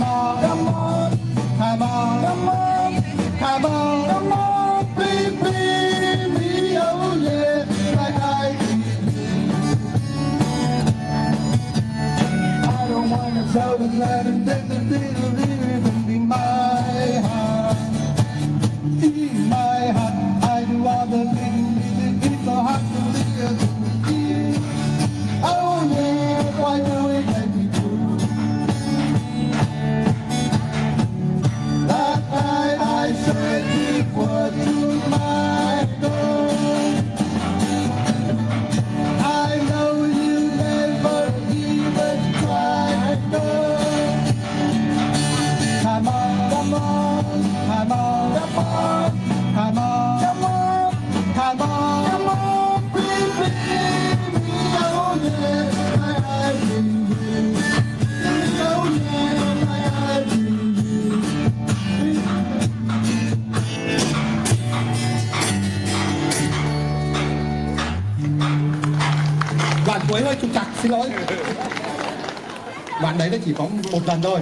come on, come on, come on, come on, come me, oh yeah, I don't wanna show the light and then the little living be my heart. In my heart, I do all the things it's so hard to live cuối hơi trục trặc, xin lỗi. bạn đấy nó chỉ có một lần thôi.